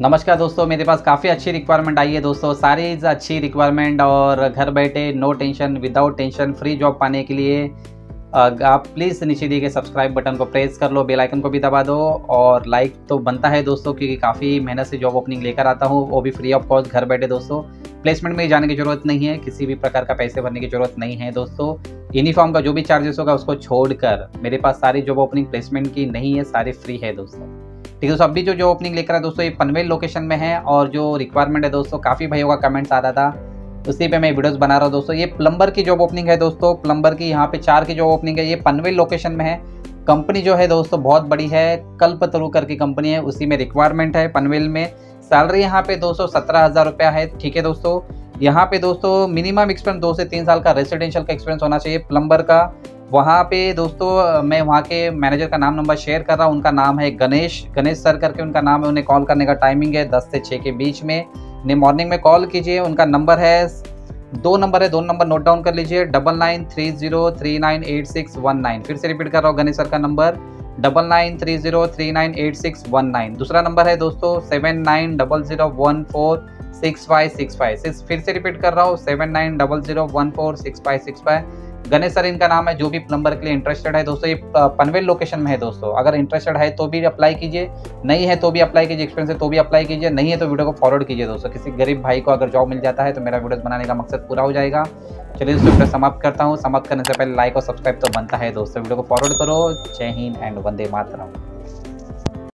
नमस्कार दोस्तों, मेरे पास काफ़ी अच्छी रिक्वायरमेंट आई है दोस्तों। सारी अच्छी रिक्वायरमेंट और घर बैठे no tension without tension free job पाने के लिए आप प्लीज़ नीचे दिए गए सब्सक्राइब बटन को प्रेस कर लो बेल आइकन को भी दबा दो और लाइक तो बनता है दोस्तों, क्योंकि काफ़ी मेहनत से जॉब ओपनिंग लेकर आता हूँ। वो भी फ्री ऑफ़ कॉस्ट घर बैठे दोस्तों। प्लेसमेंट में जाने की ज़रूरत नहीं है, किसी भी प्रकार का पैसे भरने की ज़रूरत नहीं है दोस्तों। यूनिफॉर्म का जो भी चार्जेस होगा उसको छोड़कर मेरे पास सारी जॉब ओपनिंग प्लेसमेंट की नहीं है, सारी फ्री है दोस्तों। ठीक है दोस्तों अभी जो जो ओपनिंग लेकर है दोस्तों, ये पनवेल लोकेशन में है और जो रिक्वायरमेंट है दोस्तों, काफ़ी भाइयों का कमेंट्स आ रहा था। उसी पे मैं वीडियोस बना रहा हूँ दोस्तों। ये प्लम्बर की जॉब ओपनिंग है दोस्तों प्लम्बर की यहाँ पे चार की जॉब ओपनिंग है। ये पनवेल लोकेशन में है। कंपनी जो है दोस्तों, बहुत बड़ी है, कल्प कल्पतरु करके कंपनी है, उसी में रिक्वायरमेंट है पनवेल में। सैलरी यहाँ पे दोस्तों, सत्रह हज़ार रुपया है। ठीक है दोस्तों, यहाँ पे दोस्तों मिनिमम एक्सपीरियंस दो से तीन साल का रेसिडेंशियल का एक्सपीरियंस होना चाहिए प्लम्बर का। वहाँ पे दोस्तों मैं वहाँ के मैनेजर का नाम नंबर शेयर कर रहा हूँ। उनका नाम है गणेश। गणेश सर करके उनका नाम है। उन्हें कॉल करने का टाइमिंग है दस से छः के बीच में। मॉर्निंग में कॉल कीजिए। उनका नंबर है दो नंबर है, दो नंबर नोट डाउन कर लीजिए। Double nine three zero three nine eight six one nine फिर से रिपीट कर रहा हूँ, गणेश सर का number double nine three zero three nine eight six one nine दूसरा नंबर है दोस्तों seven nine double zero one four six five six five six फिर से रिपीट कर रहा हूँ seven nine double zero one four six five six five Ganesh sir इनका नाम है, जो भी प्लम्बर के लिए इंटरेस्टेड है, दोस्तों, ये पनवेल लोकेशन में है दोस्तों। अगर इंटरेस्टेड है तो भी अप्लाई कीजिए, नहीं है तो भी अप्लाई कीजिए एक्सपीरियंस है तो भी अप्लाई कीजिए, नहीं है तो वीडियो को फॉरवर्ड कीजिए दोस्तों। किसी गरीब भाई को अगर जॉब मिल जाता है तो मेरा वीडियो बनाने का मकसद पूरा हो जाएगा। चलिए दोस्तों वीडियो समाप्त करता हूँ। समाप्त करने से पहले लाइक और सब्सक्राइब तो बनता है दोस्तों। वीडियो को फॉरवर्ड करो। जय हिंद एंड वंदे मातरम।